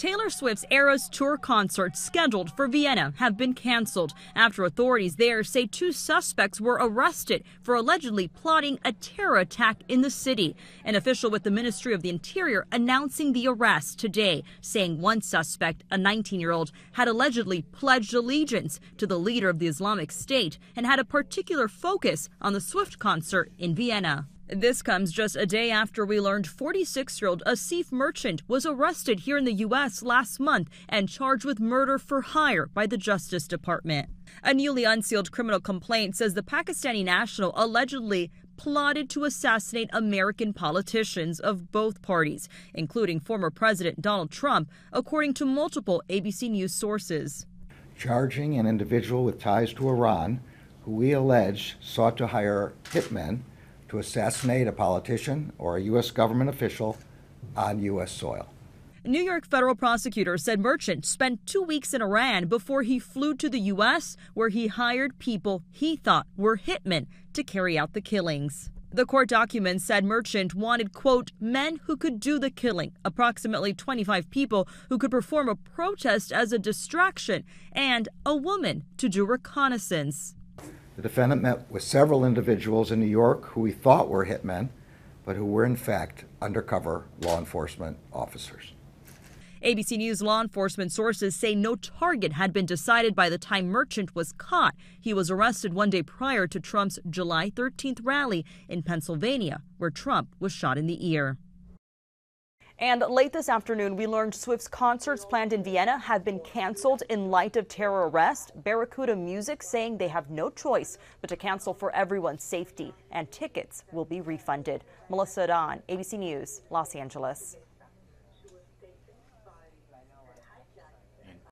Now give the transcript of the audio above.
Taylor Swift's Eras Tour concerts scheduled for Vienna have been canceled after authorities there say two suspects were arrested for allegedly plotting a terror attack in the city. An official with the Ministry of the Interior announcing the arrest today, saying one suspect, a 19 year old, had allegedly pledged allegiance to the leader of the Islamic State and had a particular focus on the Swift concert in Vienna. This comes just a day after we learned 46 year old Asif Merchant was arrested here in the U.S. last month and charged with murder for hire by the Justice Department. A newly unsealed criminal complaint says the Pakistani national allegedly plotted to assassinate American politicians of both parties, including former President Donald Trump, according to multiple ABC News sources. Charging an individual with ties to Iran, who we allege sought to hire hitmen to assassinate a politician or a U.S. government official on U.S. soil. New York federal prosecutors said Merchant spent two weeks in Iran before he flew to the U.S., where he hired people he thought were hitmen to carry out the killings. The court documents said Merchant wanted, quote, men who could do the killing, approximately 25 people who could perform a protest as a distraction, and a woman to do reconnaissance. The defendant met with several individuals in New York who he thought were hitmen, but who were in fact undercover law enforcement officers. ABC News law enforcement sources say no target had been decided by the time Merchant was caught. He was arrested one day prior to Trump's July 13th rally in Pennsylvania, where Trump was shot in the ear. And late this afternoon, we learned Swift's concerts planned in Vienna have been canceled in light of terror arrest. Barracuda Music saying they have no choice but to cancel for everyone's safety, and tickets will be refunded. Melissa Don, ABC News, Los Angeles.